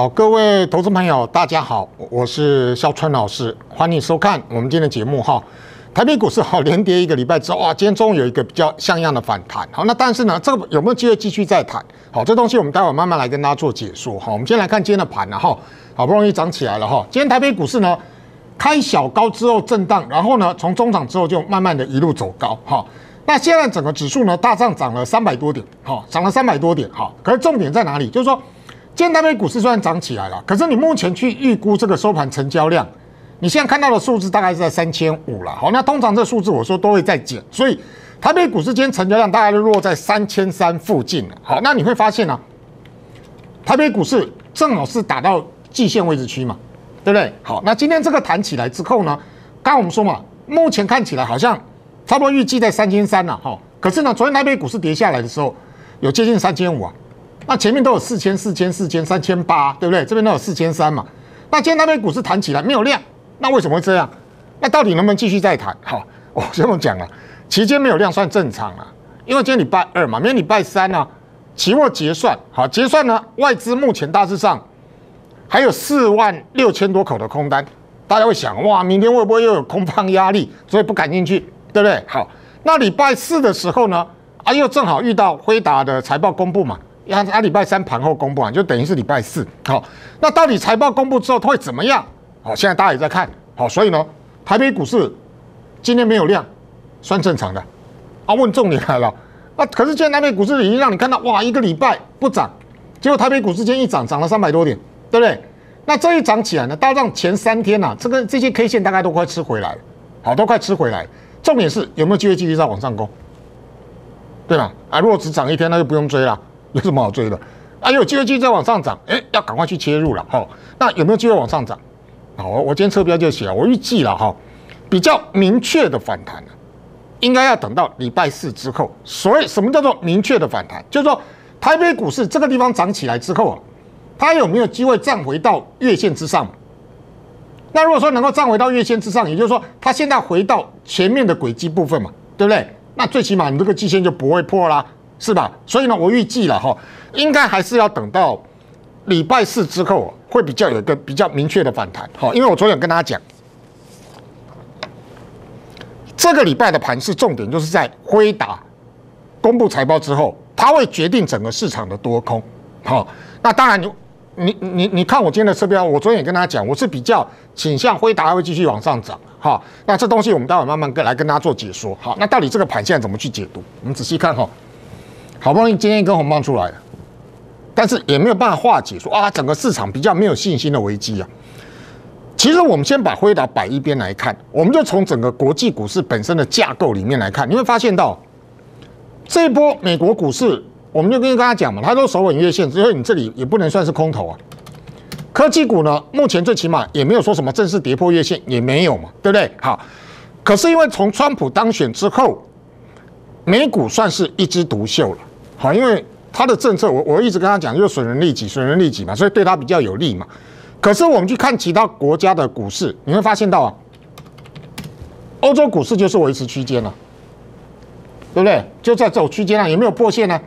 好，各位投资朋友，大家好，我是肖川老师，欢迎收看我们今天的节目哈。台北股市好连跌一个礼拜之后，哇，今天终于有一个比较像样的反弹。好，那但是呢，这个有没有机会继续再谈？好，这东西我们待会慢慢来跟大家做解说。好，我们先来看今天的盘了哈，好不容易涨起来了哈。今天台北股市呢开小高之后震荡，然后呢从中涨之后就慢慢的一路走高哈。那现在整个指数呢大涨涨了三百多点，好，涨了三百多点，好，可是重点在哪里？就是说。今天台北股市虽然涨起来了，可是你目前去预估这个收盘成交量，你现在看到的数字大概是在三千五了。好，那通常这数字我说都会在减，所以台北股市今天成交量大概都落在三千三附近了。好，那你会发现呢，台北股市正好是打到季线位置区嘛，对不对？好，那今天这个弹起来之后呢，刚刚我们说嘛，目前看起来好像差不多预计在三千三了。哈，可是呢，昨天台北股市跌下来的时候，有接近三千五啊。那前面都有四千、四千、四千、三千八，对不对？这边都有四千三嘛。那今天那边股市弹起来没有量，那为什么会这样？那到底能不能继续再弹？好，我先我讲了，期间没有量算正常啊，因为今天礼拜二嘛，明天礼拜三呢，期末结算，好结算呢，外资目前大致上还有四万六千多口的空单，大家会想，哇，明天会不会又有空方压力，所以不敢进去，对不对？好，那礼拜四的时候呢，啊，又正好遇到辉达的财报公布嘛。要按礼拜三盘后公布啊，就等于是礼拜四。好，那到底财报公布之后它会怎么样？好，现在大家也在看。好，所以呢，台北股市今天没有量，算正常的。啊，问重点来了。啊，可是今天台北股市已经让你看到，哇，一个礼拜不涨，结果台北股市今天一涨，涨了三百多点，对不对？那这一涨起来呢，到让前三天呐，这个这些 K 线大概都快吃回来了，好，都快吃回来。重点是有没有机会继续再往上攻？对吧？啊，如果只涨一天，那就不用追了。有什么好追的？啊，有机会继续再往上涨，哎，要赶快去切入了哈。那有没有机会往上涨？好，我我今天车标就写，我预计了哈，比较明确的反弹应该要等到礼拜四之后。所以什么叫做明确的反弹？就是说台北股市这个地方涨起来之后啊，它有没有机会站回到月线之上？那如果说能够站回到月线之上，也就是说它现在回到前面的轨迹部分嘛，对不对？那最起码你这个季线就不会破啦。是吧？所以呢，我预计了哈，应该还是要等到礼拜四之后，会比较有一个比较明确的反弹。好，因为我昨天跟大家讲，这个礼拜的盘是重点，就是在辉达公布财报之后，它会决定整个市场的多空。好，那当然你你你你看我今天的车标，我昨天也跟大家讲，我是比较倾向辉达会继续往上涨。哈，那这东西我们待会慢慢跟来跟大家做解说。好，那到底这个盘现在怎么去解读？我们仔细看哈。好不容易今天一根红棒出来了，但是也没有办法化解说啊，整个市场比较没有信心的危机啊。其实我们先把辉达摆一边来看，我们就从整个国际股市本身的架构里面来看，你会发现到这一波美国股市，我们就跟大家讲嘛，它都守稳月线，所以你这里也不能算是空头啊。科技股呢，目前最起码也没有说什么正式跌破月线，也没有嘛，对不对？好，可是因为从川普当选之后，美股算是一枝独秀了。好，因为他的政策，我我一直跟他讲，就是损人利己，损人利己嘛，所以对他比较有利嘛。可是我们去看其他国家的股市，你会发现到啊，欧洲股市就是维持区间了，对不对？就在走区间啊，有没有破线呢？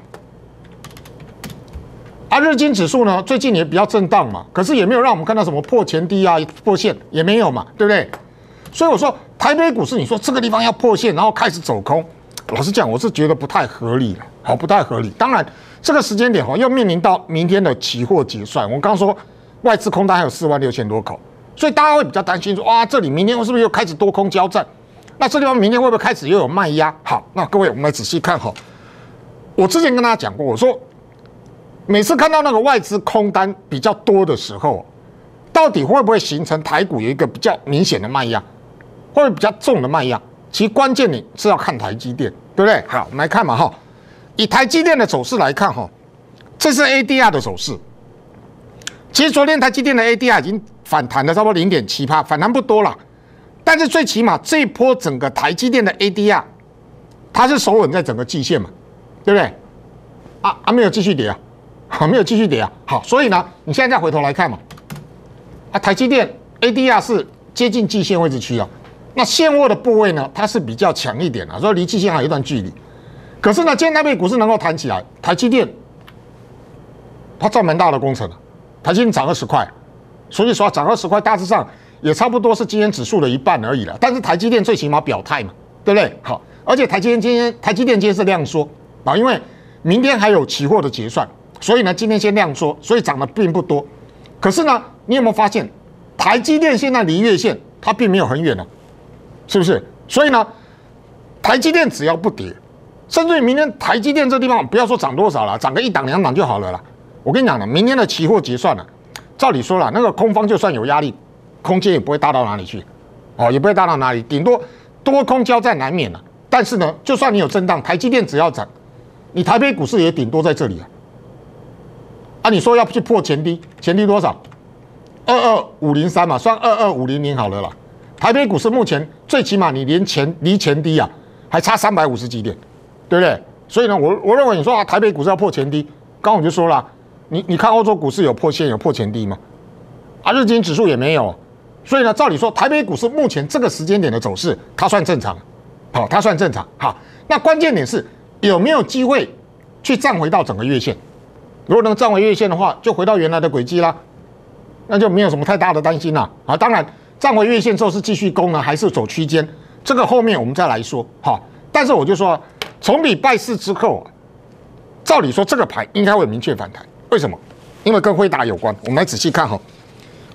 啊，日经指数呢，最近也比较震荡嘛，可是也没有让我们看到什么破前低啊、破线也没有嘛，对不对？所以我说台北股市，你说这个地方要破线，然后开始走空。老实讲，我是觉得不太合理了，好，不太合理。当然，这个时间点哈，又面临到明天的期货结算。我刚说外资空单还有四万六千多口，所以大家会比较担心说，哇，这里明天是不是又开始多空交战？那这地方明天会不会开始又有卖压？好，那各位我们来仔细看哈。我之前跟大家讲过，我说每次看到那个外资空单比较多的时候，到底会不会形成台股有一个比较明显的卖压，或者比较重的卖压？其关键你是要看台积电，对不对？好，我们来看嘛哈。以台积电的走势来看哈，这是 ADR 的走势。其实昨天台积电的 ADR 已经反弹了差不多零点七帕，反弹不多了。但是最起码这一波整个台积电的 ADR，它是守稳在整个季线嘛，对不对？啊啊，没有继续跌啊，好，没有继续跌啊。好，所以呢，你现在再回头来看嘛，啊，台积电 ADR 是接近季线位置区啊。那现货的部位呢？它是比较强一点啊，所以离季线还有一段距离。可是呢，今天台北股市能够弹起来，台积电它占蛮大的工程，台积电涨二十块，所以说涨二十块，大致上也差不多是今天指数的一半而已了。但是台积电最起码表态嘛，对不对？好，而且台积电今天台积电今天是量缩啊，因为明天还有期货的结算，所以呢今天先量缩，所以涨的并不多。可是呢，你有没有发现台积电现在离月线它并没有很远呢？是不是？所以呢，台积电只要不跌。甚至于明天台积电这地方，不要说涨多少了，涨个一档两档就好了啦。我跟你讲了，明天的期货结算了，照理说了，那个空方就算有压力，空间也不会大到哪里去，哦，也不会大到哪里，顶多多空交战难免了。但是呢，就算你有震荡，台积电只要涨，你台北股市也顶多在这里啊。啊，你说要去破前低，前低多少？二二五零三嘛，算二二五零零好了啦。台北股市目前最起码你连前离前低啊，还差三百五十几点。对不对？所以呢，我我认为你说啊，台北股市要破前低，刚我就说了，你你看欧洲股市有破线有破前低吗？啊，日经指数也没有，所以呢，照理说台北股市目前这个时间点的走势，它算正常，好，它算正常，好。那关键点是有没有机会去站回到整个月线？如果能站回月线的话，就回到原来的轨迹啦，那就没有什么太大的担心啦。啊，当然站回月线之后是继续攻呢，还是走区间？这个后面我们再来说，好。但是我就说。从礼拜四之后，照理说这个牌应该会明确反弹。为什么？因为跟辉达有关。我们来仔细看哈。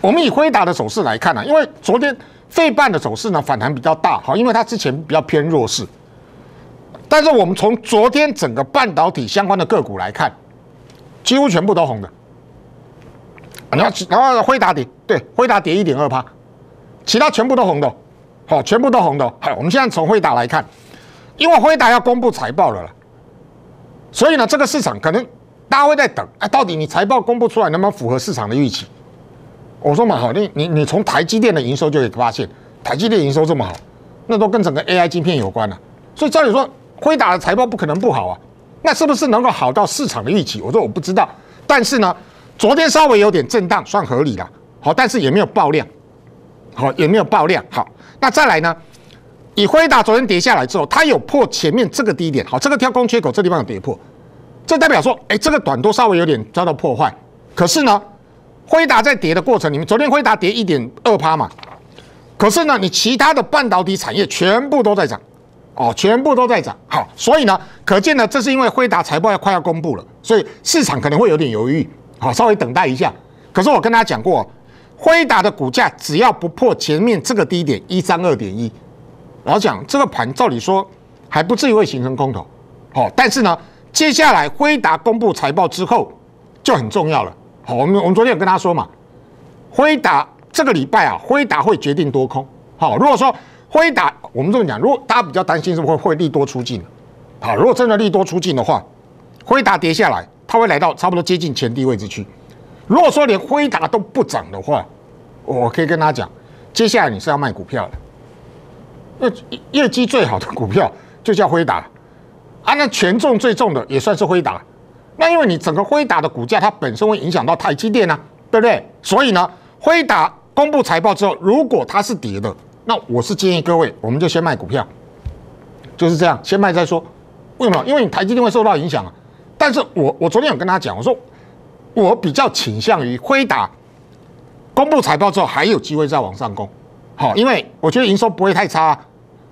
我们以辉达的走势来看呢，因为昨天费半的走势呢反弹比较大，哈，因为它之前比较偏弱势。但是我们从昨天整个半导体相关的个股来看，几乎全部都红的。然后然后辉达跌，对，辉达跌一点二趴，其他全部都红的，好，全部都红的。好，我们现在从辉达来看。因为辉达要公布财报了啦，所以呢，这个市场可能大家会在等，哎，到底你财报公布出来能不能符合市场的预期？我说嘛，好，你你你从台积电的营收就可以发现，台积电营收这么好，那都跟整个 AI 晶片有关了。所以照理说，辉达的财报不可能不好啊，那是不是能够好到市场的预期？我说我不知道，但是呢，昨天稍微有点震荡，算合理了，好，但是也没有爆量，好，也没有爆量，好，那再来呢？以辉达昨天跌下来之后，它有破前面这个低点，好，这个跳空缺口这地方有跌破，这代表说，哎，这个短多稍微有点遭到破坏。可是呢，辉达在跌的过程里面，昨天辉达跌一点二趴嘛，可是呢，你其他的半导体产业全部都在涨，哦，全部都在涨，好，所以呢，可见呢，这是因为辉达财报要快要公布了，所以市场可能会有点犹豫，好，稍微等待一下。可是我跟大家讲过，辉达的股价只要不破前面这个低点一三二点一。老讲这个盘，照理说还不至于会形成空头，好，但是呢，接下来辉达公布财报之后就很重要了。好，我们我们昨天有跟他说嘛，辉达这个礼拜啊，辉达会决定多空。好，如果说辉达，我们这么讲，如果大家比较担心是不是会利多出尽，好，如果真的利多出尽的话，辉达跌下来，它会来到差不多接近前低位置去。如果说连辉达都不涨的话，我可以跟他讲，接下来你是要卖股票的。那业绩最好的股票就叫辉达，啊，那权重最重的也算是辉达。那因为你整个辉达的股价，它本身会影响到台积电啊，对不对？所以呢，辉达公布财报之后，如果它是跌的，那我是建议各位，我们就先卖股票，就是这样，先卖再说。为什么？因为你台积电会受到影响啊。但是我我昨天有跟他讲，我说我比较倾向于辉达公布财报之后还有机会再往上攻，好，因为我觉得营收不会太差。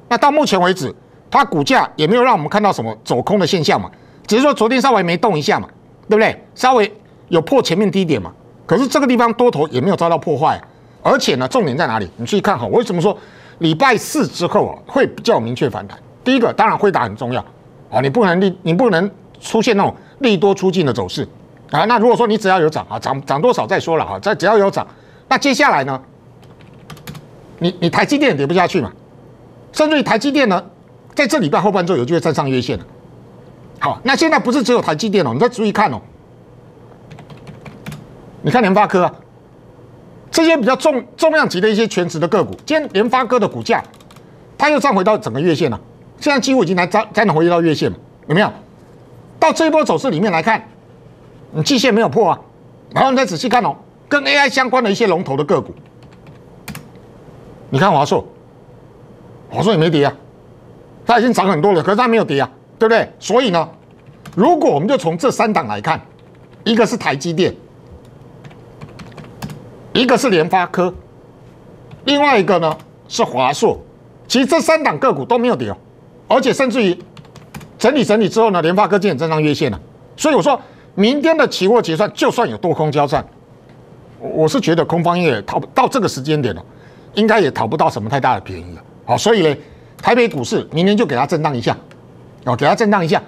那到目前为止，它股价也没有让我们看到什么走空的现象嘛，只是说昨天稍微没动一下嘛，对不对？稍微有破前面低点嘛，可是这个地方多头也没有遭到破坏，而且呢，重点在哪里？你注意看好，为什么说礼拜四之后啊会比较明确反弹？第一个当然会打很重要啊，你不能利，你不能出现那种利多出尽的走势啊。那如果说你只要有涨啊，涨涨多少再说了哈，再只要有涨，那接下来呢，你你台积电跌不下去嘛？甚至于台积电呢，在这礼拜后半周有机会站上月线。好，那现在不是只有台积电哦，你再注意看哦。你看联发科啊，这些比较重重量级的一些全值的个股，今天联发科的股价，它又站回到整个月线了。现在几乎已经来站站回到月线了，有没有？到这一波走势里面来看，你季线没有破啊。然后你再仔细看哦，跟 AI 相关的一些龙头的个股，你看华硕。我说也没跌啊，它已经涨很多了，可是它没有跌啊，对不对？所以呢，如果我们就从这三档来看，一个是台积电，一个是联发科，另外一个呢是华硕。其实这三档个股都没有跌哦，而且甚至于整理整理之后呢，联发科今天站上月线了。所以我说明天的期货结算，就算有多空交战，我是觉得空方也逃不到这个时间点了，应该也讨不到什么太大的便宜了。好，所以呢，台北股市明天就给它震荡一下，哦，给它震荡一下。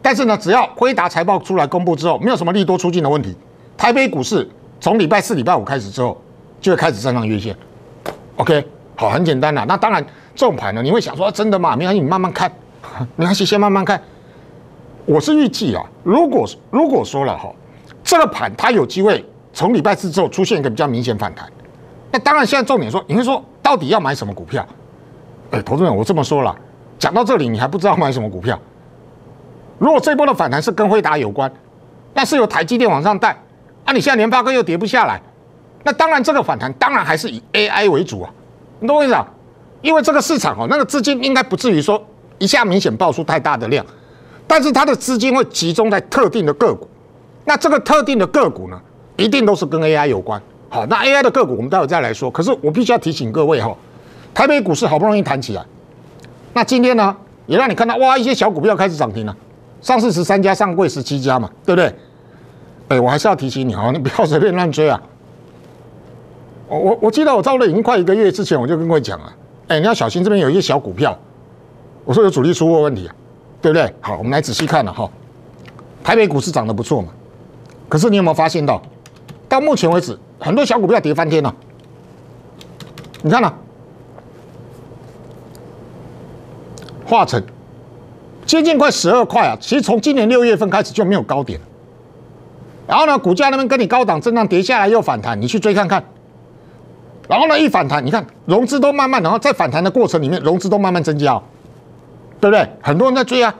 但是呢，只要辉达财报出来公布之后，没有什么利多出境的问题，台北股市从礼拜四、礼拜五开始之后，就会开始震荡月线。OK，好，很简单啦。那当然。这种盘呢，你会想说真的吗？没关系，你慢慢看，没关系，先慢慢看。我是预计啊，如果如果说了哈，这个盘它有机会从礼拜四之后出现一个比较明显反弹，那当然现在重点说，你会说到底要买什么股票？哎，投资人，我这么说了，讲到这里你还不知道买什么股票？如果这波的反弹是跟辉达有关，那是由台积电往上带，啊，你现在联发科又跌不下来，那当然这个反弹当然还是以 AI 为主啊，你懂我意思啊？因为这个市场哦，那个资金应该不至于说一下明显爆出太大的量，但是它的资金会集中在特定的个股，那这个特定的个股呢，一定都是跟 AI 有关。好，那 AI 的个股我们待会再来说。可是我必须要提醒各位哈，台北股市好不容易弹起来，那今天呢也让你看到哇，一些小股票开始涨停了，上市十三家，上柜十七家嘛，对不对？哎，我还是要提醒你哈，你不要随便乱追啊。我我我记得我招了已经快一个月之前，我就跟各位讲了。哎，你要小心，这边有一些小股票，我说有主力出货问题啊，对不对？好，我们来仔细看了哈，台北股市涨得不错嘛，可是你有没有发现到，到目前为止，很多小股票跌翻天了。你看呢？化成接近快十二块啊，其实从今年六月份开始就没有高点，然后呢，股价那边跟你高档震荡跌下来又反弹，你去追看看。然后呢，一反弹，你看融资都慢慢，然后在反弹的过程里面，融资都慢慢增加，对不对？很多人在追啊，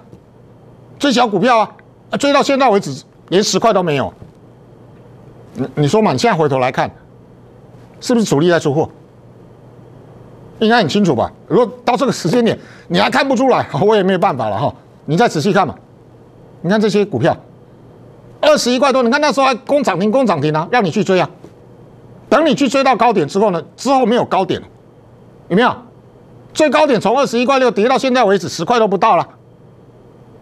追小股票啊，啊，追到现在为止连十块都没有。你你说嘛？你现在回头来看，是不是主力在出货？应该很清楚吧？如果到这个时间点你还看不出来，我也没有办法了哈。你再仔细看嘛，你看这些股票，二十一块多，你看那时候还攻涨停，攻涨停啊，让你去追啊。等你去追到高点之后呢？之后没有高点了，有没有？最高点从二十一块六跌到现在为止十块都不到了。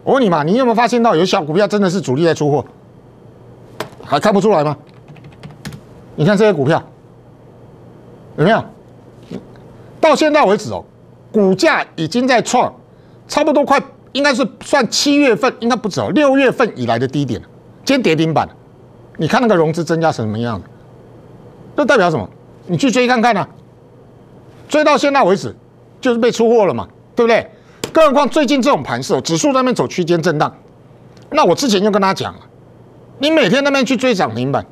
我问你嘛，你有没有发现到有小股票真的是主力在出货？还看不出来吗？你看这些股票有没有？到现在为止哦，股价已经在创差不多快应该是算七月份应该不止哦，六月份以来的低点了。今天跌停板，你看那个融资增加成什么样的？这代表什么？你去追看看呢？追到现在为止，就是被出货了嘛，对不对？更何况最近这种盘势，指数那边走区间震荡，那我之前就跟他讲了，你每天那边去追涨停板，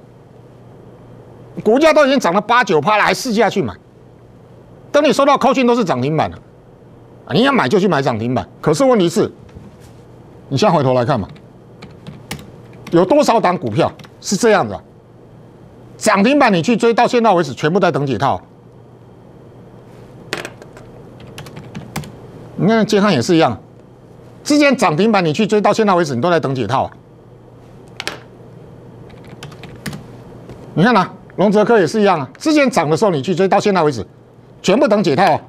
股价都已经涨了八九趴了，还试下去买？等你收到扣讯都是涨停板了，你要买就去买涨停板。可是问题是，你现在回头来看嘛，有多少档股票是这样的？涨停板你去追到现在为止，全部在等解套。你看建汉也是一样，之前涨停板你去追到现在为止，你都在等解套。你看呐，龙泽科也是一样啊，之前涨的时候你去追到现在为止，全部等解套。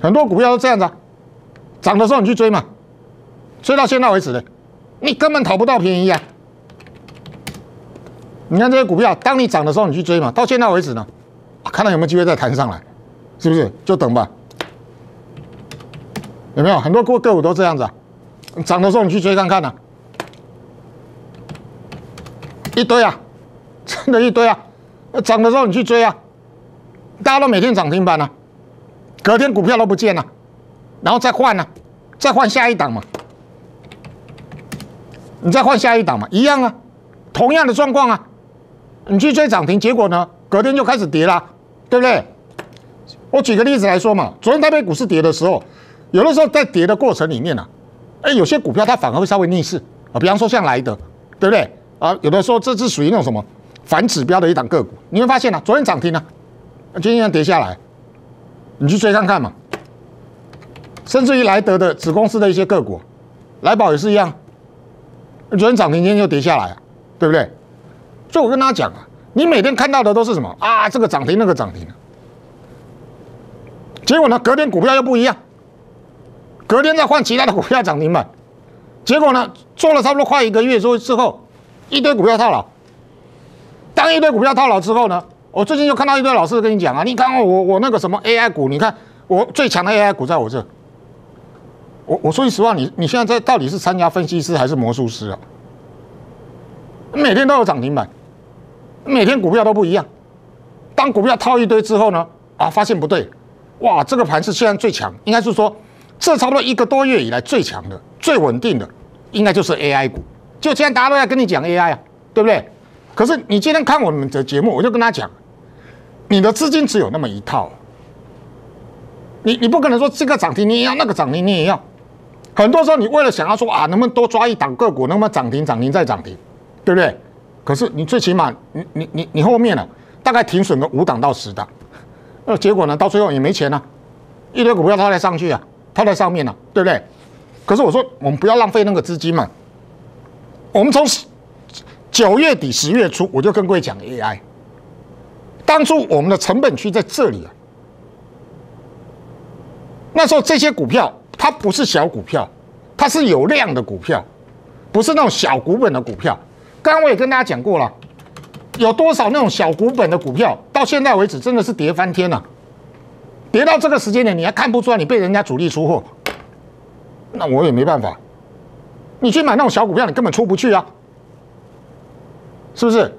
很多股票都这样子，涨的时候你去追嘛，追到现在为止的，你根本讨不到便宜啊。你看这些股票，当你涨的时候，你去追嘛。到现在为止呢，看到有没有机会再弹上来，是不是？就等吧。有没有很多个个股都这样子啊？涨的时候你去追看看呢，一堆啊，真的一堆啊。涨的时候你去追啊，大家都每天涨停板呢，隔天股票都不见了，然后再换呢，再换下一档嘛。你再换下一档嘛，一样啊，同样的状况啊。你去追涨停，结果呢？隔天就开始跌了，对不对？我举个例子来说嘛，昨天台北股市跌的时候，有的时候在跌的过程里面呢，哎，有些股票它反而会稍微逆势啊，比方说像莱德，对不对？啊，有的时候这是属于那种什么反指标的一档个股，你会发现呢，昨天涨停呢，今天跌下来，你去追看看嘛。甚至于莱德的子公司的一些个股，莱宝也是一样，昨天涨停，今天又跌下来，对不对？所以我跟大家讲啊，你每天看到的都是什么啊？这个涨停，那个涨停。结果呢，隔天股票又不一样，隔天再换其他的股票涨停板。结果呢，做了差不多快一个月之后，之后一堆股票套牢。当一堆股票套牢之后呢，我最近就看到一堆老师跟你讲啊，你看我我那个什么 AI 股，你看我最强的 AI 股在我这。我我说句实话，你你现在在到底是参加分析师还是魔术师啊？每天都有涨停板，每天股票都不一样。当股票套一堆之后呢，啊，发现不对，哇，这个盘是现在最强，应该是说这差不多一个多月以来最强的、最稳定的，应该就是 AI 股。就现在大家都在跟你讲 AI 啊，对不对？可是你今天看我们的节目，我就跟他讲，你的资金只有那么一套，你你不可能说这个涨停你也要，那个涨停你也要。很多时候，你为了想要说啊，能不能多抓一档个股，能不能涨停、涨停再涨停，对不对？可是你最起码，你你你你后面呢，大概停损个五档到十档，那结果呢，到最后也没钱了，一堆股票套在上去啊，套在上面了，对不对？可是我说，我们不要浪费那个资金嘛。我们从九月底、十月初，我就跟各位讲 AI，当初我们的成本区在这里啊，那时候这些股票。它不是小股票，它是有量的股票，不是那种小股本的股票。刚刚我也跟大家讲过了，有多少那种小股本的股票，到现在为止真的是跌翻天了，跌到这个时间点，你还看不出来你被人家主力出货，那我也没办法。你去买那种小股票，你根本出不去啊，是不是？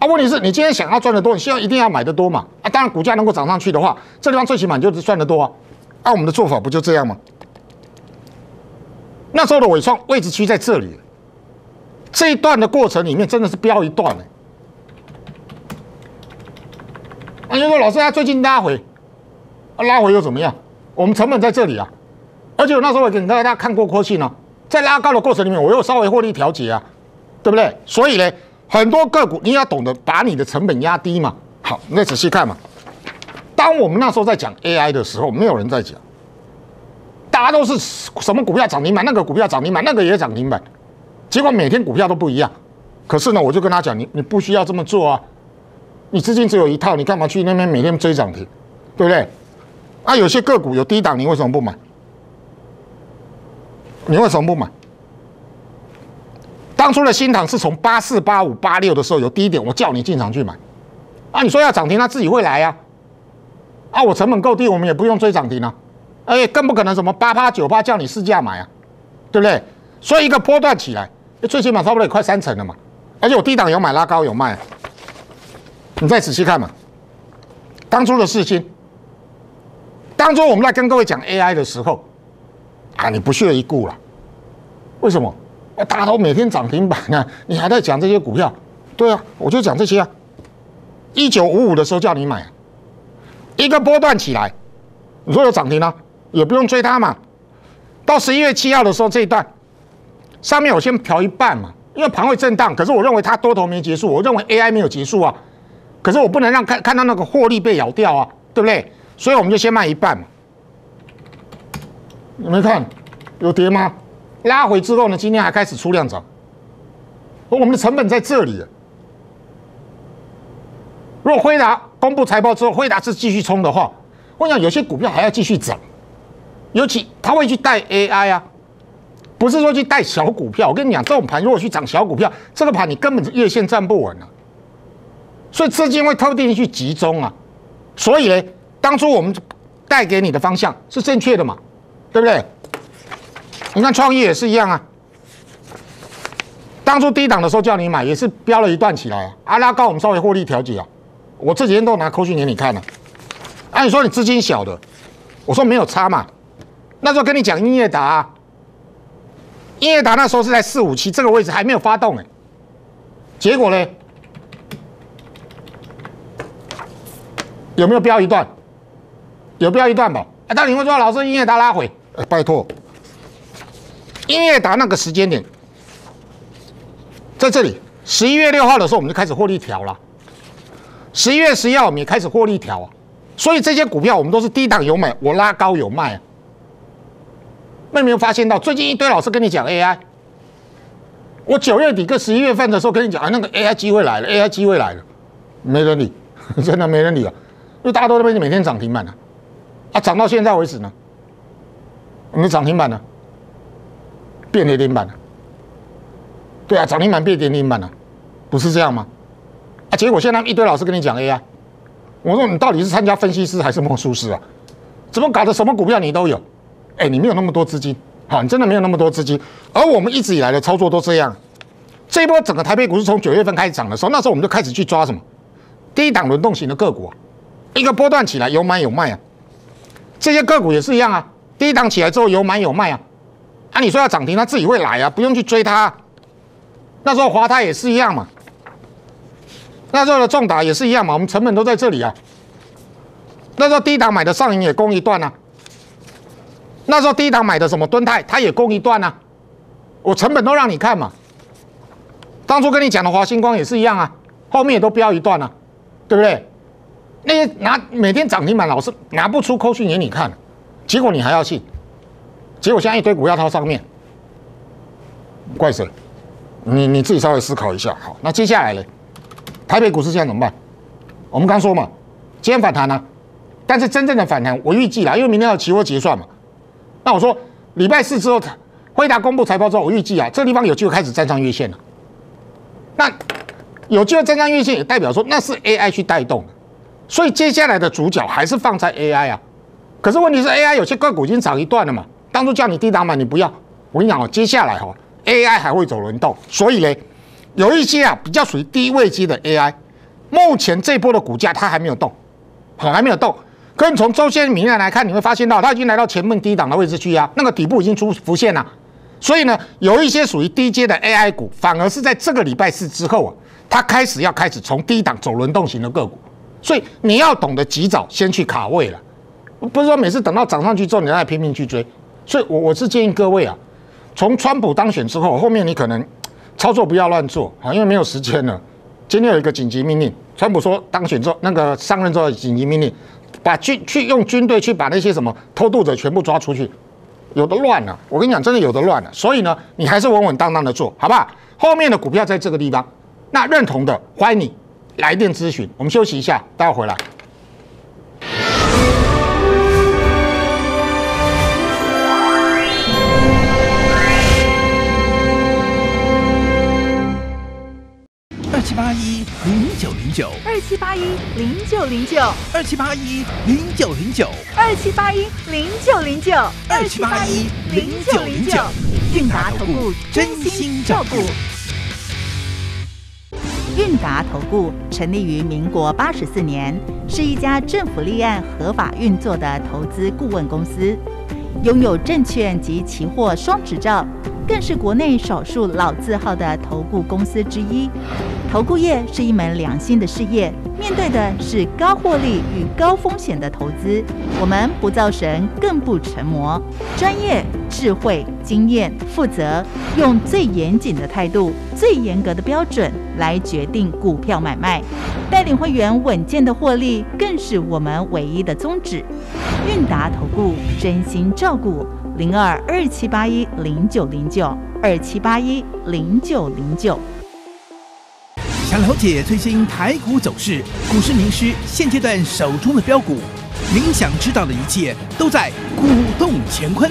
啊，问题是你今天想要赚得多，你希望一定要买得多嘛？啊，当然股价能够涨上去的话，这地方最起码就是赚得多啊。按我们的做法不就这样吗？那时候的尾创位置区在这里，这一段的过程里面真的是飙一段呢。那就说老师他最近拉回，拉回又怎么样？我们成本在这里啊，而且我那时候我给大家看过过去呢，在拉高的过程里面，我又稍微获利调节啊，对不对？所以呢，很多个股你要懂得把你的成本压低嘛。好，你再仔细看嘛。当我们那时候在讲 AI 的时候，没有人在讲。大家都是什么股票涨停板，那个股票涨停板，那个也涨停板，结果每天股票都不一样。可是呢，我就跟他讲，你你不需要这么做啊，你资金只有一套，你干嘛去那边每天追涨停，对不对？啊，有些个股有低档，你为什么不买？你为什么不买？当初的新塘是从八四八五八六的时候有低点，我叫你进场去买，啊，你说要涨停，它自己会来呀。啊，我成本够低，我们也不用追涨停啊。哎，更不可能什么八八九八叫你试价买啊，对不对？所以一个波段起来，最起码差不多也快三成了嘛。而且我低档有买，拉高有卖。你再仔细看嘛，当初的事情，当初我们在跟各位讲 AI 的时候，啊，你不屑一顾了。为什么？大头每天涨停板啊，你还在讲这些股票？对啊，我就讲这些啊。一九五五的时候叫你买，一个波段起来，你说有涨停啊？也不用追它嘛。到十一月七号的时候，这一段上面我先调一半嘛，因为盘会震荡。可是我认为它多头没结束，我认为 AI 没有结束啊。可是我不能让看看到那个获利被咬掉啊，对不对？所以我们就先卖一半嘛。你们看有跌吗？拉回之后呢，今天还开始出量涨。我们的成本在这里。如果辉达公布财报之后，辉达是继续冲的话，我想有些股票还要继续涨。尤其他会去带 AI 啊，不是说去带小股票。我跟你讲，这种盘如果去涨小股票，这个盘你根本月线站不稳了。所以资金会特定去集中啊。所以呢，当初我们带给你的方向是正确的嘛，对不对？你看创业也是一样啊。当初低档的时候叫你买，也是飙了一段起来啊。阿拉高我们稍微获利调节啊。我这几天都拿扣讯给你看了。按你说你资金小的，我说没有差嘛。那时候跟你讲英业达，英业达那时候是在四五七这个位置还没有发动哎，结果呢，有没有标一段？有标一段吧？哎，但你会说老师英业达拉回，拜托，英业达那个时间点。在这里，十一月六号的时候我们就开始获利调了，十一月十一号我们也开始获利调啊，所以这些股票我们都是低档有买，我拉高有卖啊。那没有发现到最近一堆老师跟你讲 AI，我九月底跟十一月份的时候跟你讲啊，那个 AI 机会来了，AI 机会来了，没人理，真的没人理啊，因为大家都在被每天涨停板了，啊，涨到现在为止呢，我们涨停板呢，变跌停板了，对啊，涨停板变跌停板了，不是这样吗？啊，结果现在一堆老师跟你讲 AI，我说你到底是参加分析师还是魔术师啊？怎么搞的？什么股票你都有？哎，你没有那么多资金，好，你真的没有那么多资金。而我们一直以来的操作都这样。这一波整个台北股市从九月份开始涨的时候，那时候我们就开始去抓什么低档轮动型的个股啊，一个波段起来有买有卖啊。这些个股也是一样啊，低档起来之后有买有卖啊。啊，你说要涨停，它自己会来啊，不用去追它。那时候华泰也是一样嘛，那时候的重达也是一样嘛，我们成本都在这里啊。那时候低档买的上影也攻一段啊，那时候低档买的什么敦泰，它也攻一段啊。我成本都让你看嘛。当初跟你讲的华星光也是一样啊，后面也都飙一段啊，对不对？那些拿每天涨停板，老是拿不出扣讯给你看，结果你还要信，结果现在一堆股票套上面，怪谁？你你自己稍微思考一下。好，那接下来呢？台北股市现在怎么办？我们刚说嘛，今天反弹呢，但是真正的反弹，我预计啦，因为明天要期货结算嘛。那我说礼拜四之后，辉达公布财报之后，我预计啊，这个地方有机会开始站上月线了。那有机会站上月线，也代表说那是 AI 去带动，所以接下来的主角还是放在 AI 啊。可是问题是 AI 有些个股已经涨一段了嘛，当初叫你低档买你不要，我跟你讲哦，接下来哈 AI 还会走轮动，所以呢，有一些啊比较属于低位机的 AI，目前这波的股价它还没有动，好还没有动。可你从周线明面来看，你会发现到它已经来到前面低档的位置去啊，那个底部已经出浮现了。所以呢，有一些属于低阶的 AI 股，反而是在这个礼拜四之后啊，它开始要开始从低档走轮动型的个股。所以你要懂得及早先去卡位了，不是说每次等到涨上去之后你再拼命去追。所以，我我是建议各位啊，从川普当选之后，后面你可能操作不要乱做啊，因为没有时间了。今天有一个紧急命令，川普说当选之后，那个上任之后紧急命令，把军去用军队去把那些什么偷渡者全部抓出去。有的乱了，我跟你讲，真的有的乱了，所以呢，你还是稳稳当当的做好不好？后面的股票在这个地方，那认同的欢迎你来电咨询。我们休息一下，待会回来。零九零九，二七八一零九零九，二七八一零九零九，二七八一零九零九，二七八一零九零九，韵达投顾真心照顾。韵达投顾成立于民国八十四年，是一家政府立案合法运作的投资顾问公司，拥有证券及期货双执照。更是国内少数老字号的投顾公司之一。投顾业是一门良心的事业，面对的是高获利与高风险的投资。我们不造神，更不成魔，专业、智慧、经验、负责，用最严谨的态度、最严格的标准来决定股票买卖，带领会员稳健的获利，更是我们唯一的宗旨。韵达投顾真心照顾。零二二七八一零九零九二七八一零九零九。想了解最新台股走势，股市名师现阶段手中的标股，您想知道的一切都在股动乾坤。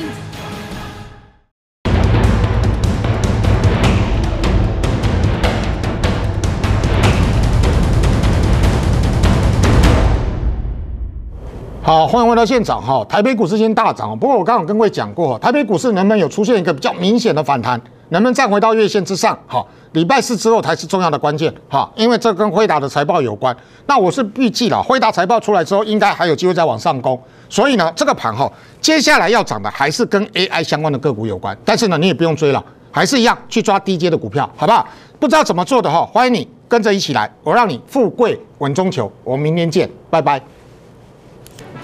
好，欢迎回到现场哈。台北股市今天大涨，不过我刚刚跟各位讲过，台北股市能不能有出现一个比较明显的反弹，能不能站回到月线之上？好，礼拜四之后才是重要的关键哈，因为这跟辉达的财报有关。那我是预计了，辉达财报出来之后，应该还有机会再往上攻。所以呢，这个盘哈，接下来要涨的还是跟 AI 相关的个股有关。但是呢，你也不用追了，还是一样去抓低阶的股票，好不好？不知道怎么做的哈，欢迎你跟着一起来，我让你富贵稳中求。我们明天见，拜拜。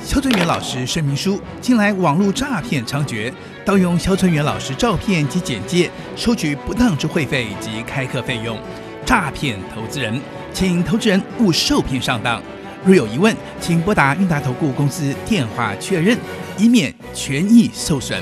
肖春元老师声明书：近来网络诈骗猖獗，盗用肖春元老师照片及简介，收取不当之会费及开课费用，诈骗投资人，请投资人勿受骗上当。若有疑问，请拨打韵达投顾公司电话确认，以免权益受损。